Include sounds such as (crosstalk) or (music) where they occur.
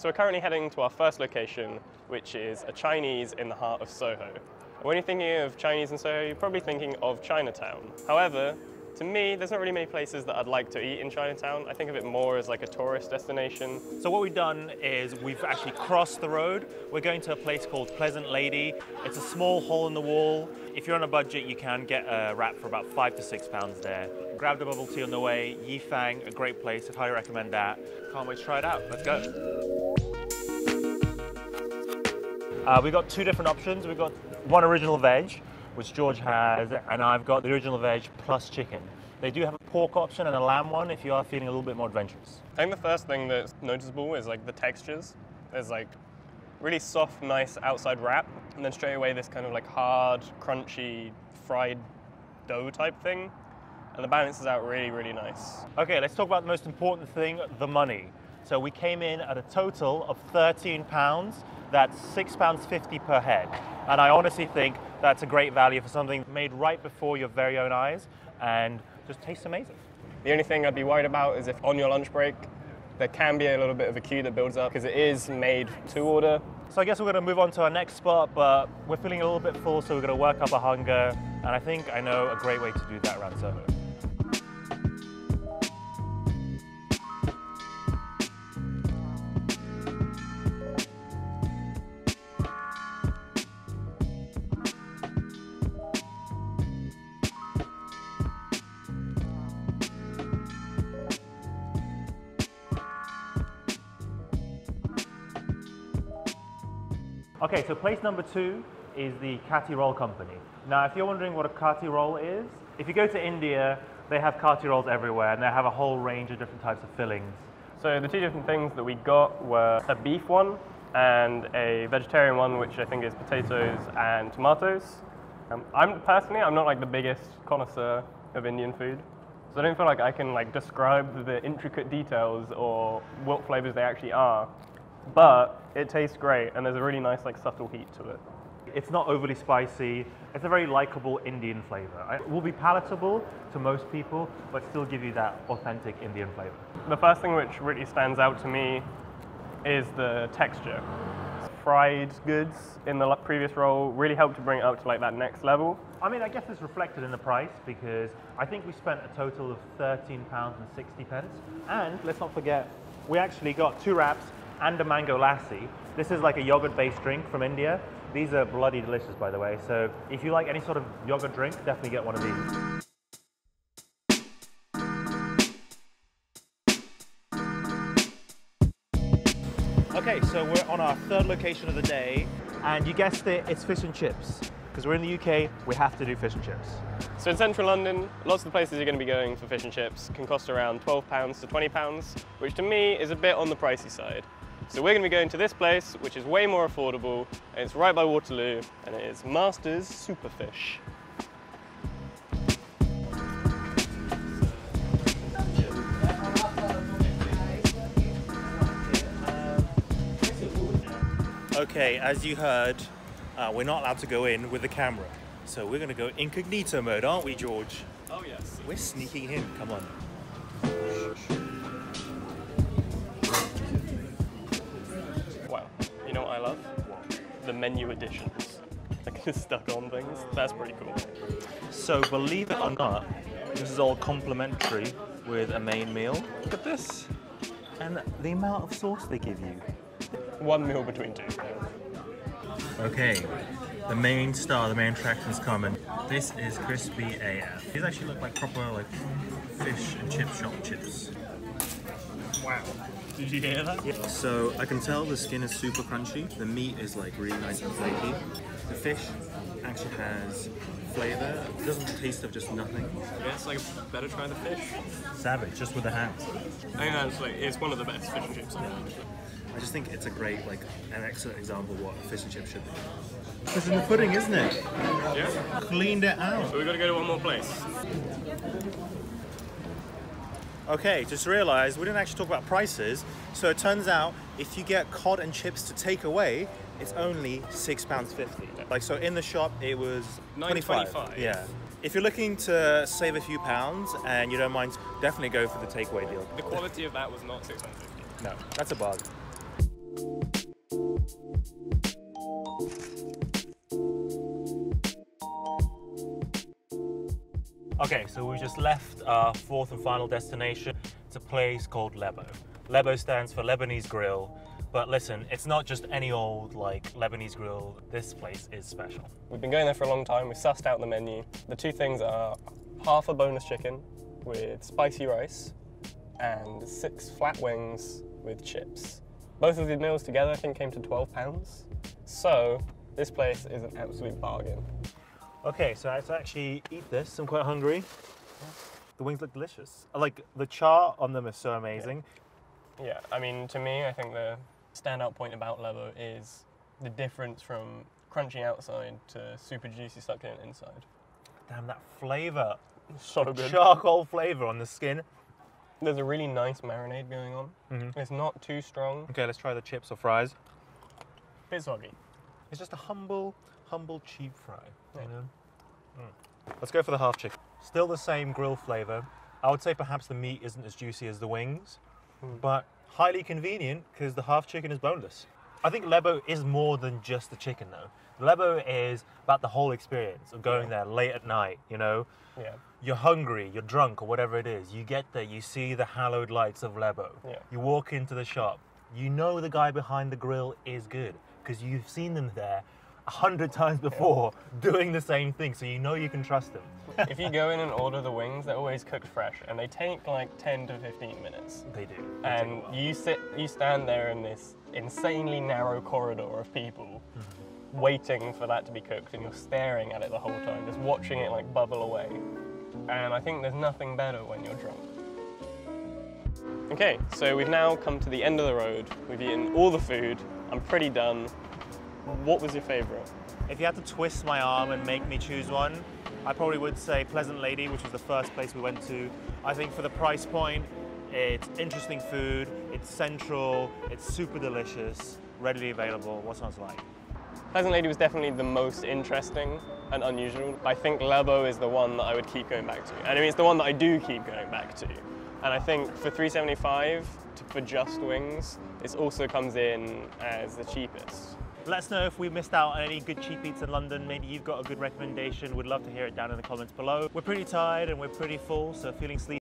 So we're currently heading to our first location, which is a Chinese in the heart of Soho. When you're thinking of Chinese in Soho, you're probably thinking of Chinatown. However, to me, there's not really many places that I'd like to eat in Chinatown. I think of it more as like a tourist destination. So what we've done is we've actually crossed the road. We're going to a place called Pleasant Lady. It's a small hole in the wall. If you're on a budget, you can get a wrap for about five to six pounds there. Grab the bubble tea on the way. Yifang, a great place. I'd highly recommend that. Can't wait to try it out. Let's go. Uh, we've got two different options. We've got one original veg, which George has, and I've got the original veg plus chicken. They do have a pork option and a lamb one if you are feeling a little bit more adventurous. I think the first thing that's noticeable is like the textures. There's like really soft, nice outside wrap, and then straight away this kind of like hard, crunchy, fried dough type thing. And the balance is out really, really nice. Okay, let's talk about the most important thing, the money. So we came in at a total of 13 pounds. That's six pounds 50 per head. And I honestly think that's a great value for something made right before your very own eyes and just tastes amazing. The only thing I'd be worried about is if on your lunch break, there can be a little bit of a queue that builds up because it is made to order. So I guess we're going to move on to our next spot, but we're feeling a little bit full, so we're going to work up our hunger. And I think I know a great way to do that around Soho. Okay, so place number two is the Kati Roll Company. Now, if you're wondering what a Kati roll is, if you go to India, they have Kati rolls everywhere and they have a whole range of different types of fillings. So the two different things that we got were a beef one and a vegetarian one, which I think is potatoes and tomatoes. Um, I'm personally, I'm not like the biggest connoisseur of Indian food, so I don't feel like I can like describe the intricate details or what flavors they actually are. But it tastes great, and there's a really nice like subtle heat to it. It's not overly spicy. It's a very likable Indian flavor. It will be palatable to most people, but still give you that authentic Indian flavor. The first thing which really stands out to me is the texture. Fried goods in the previous roll really helped to bring it up to like that next level. I mean, I guess it's reflected in the price because I think we spent a total of 13 pounds and 60 pence. And let's not forget, we actually got two wraps and a mango lassi. This is like a yogurt-based drink from India. These are bloody delicious, by the way. So if you like any sort of yogurt drink, definitely get one of these. Okay, so we're on our third location of the day, and you guessed it, it's fish and chips. Because we're in the UK, we have to do fish and chips. So in central London, lots of the places you're going to be going for fish and chips can cost around £12 to £20, which to me is a bit on the pricey side. So we're going to be going to this place, which is way more affordable, and it's right by Waterloo, and it is Masters Superfish. Okay, as you heard, uh, we're not allowed to go in with the camera. So we're gonna go incognito mode, aren't we, George? Oh yes. We're sneaking in, come on. Menu additions. (laughs) Like the stuck on things. That's pretty cool. So believe it or not, this is all complimentary with a main meal. Look at this. And the amount of sauce they give you. One meal between two. Okay, the main star, the main attraction is coming. This is crispy AF. These actually look like proper like fish and chip shop chips. Wow. Did you hear that? Yeah. So I can tell the skin is super crunchy. The meat is like really nice and flaky. The fish actually has flavor. It doesn't taste of just nothing. Yeah, it's like better try the fish. Savage, just with the hands. I think that's like it's one of the best fish and chips I've had. I just think it's a great, like, an excellent example of what a fish and chip should be. It's in the pudding, isn't it? Yeah. Cleaned it out. So we got to go to one more place. Okay, just realised we didn't actually talk about prices. So it turns out if you get cod and chips to take away, it's only six pounds fifty. Like so, in the shop it was twenty-five. Yeah. If you're looking to save a few pounds and you don't mind, definitely go for the takeaway deal. The quality of that was not 650. No, that's a bargain. Okay, so we just left our fourth and final destination. It's a place called Lebo. Lebo stands for Lebanese Grill. But listen, it's not just any old like Lebanese grill. This place is special. We've been going there for a long time. We've sussed out the menu. The two things are half a boneless chicken with spicy rice and six flat wings with chips. Both of the meals together I think came to 12 pounds. So this place is an absolute bargain. Okay, so I have to actually eat this. I'm quite hungry. The wings look delicious. Like the char on them is so amazing. Yeah, I mean, to me, I think the standout point about Lebo is the difference from crunchy outside to super juicy succulent inside. Damn that flavor. So good. Charcoal flavor on the skin. There's a really nice marinade going on. Mhm. It's not too strong. Okay, let's try the chips or fries. Bit soggy. It's just a humble, humble cheap fry. You know? Mm. Let's go for the half chicken. Still the same grill flavor. I would say perhaps the meat isn't as juicy as the wings, Mm. but highly convenient because the half chicken is boneless. I think Lebo is more than just the chicken though. Lebo is about the whole experience of going there late at night, you know. Yeah. You're hungry, you're drunk, or whatever it is. You get there, you see the hallowed lights of Lebo. Yeah. You walk into the shop. You know the guy behind the grill is good because you've seen them there a hundred times before doing the same thing, so you know you can trust them. if you go in and order the wings, they're always cooked fresh and they take like 10 to 15 minutes. They do. They And you sit, you stand there in this insanely narrow corridor of people mm-hmm. waiting for that to be cooked and you're staring at it the whole time, just watching it like bubble away. And I think there's nothing better when you're drunk. Okay, so we've now come to the end of the road. We've eaten all the food. I'm pretty done. What was your favorite? If you had to twist my arm and make me choose one, I probably would say Pleasant Lady, which was the first place we went to. I think for the price point, it's interesting food, it's central, it's super delicious, readily available. What sounds like? Pleasant Lady was definitely the most interesting and unusual. I think Lebo is the one that I would keep going back to. And I mean, it's the one that I do keep going back to. And I think for 375 to, for just wings, it also comes in as the cheapest. Let us know if we missed out on any good cheap eats in London. Maybe you've got a good recommendation. We'd love to hear it down in the comments below. We're pretty tired and we're pretty full, so feeling sleepy.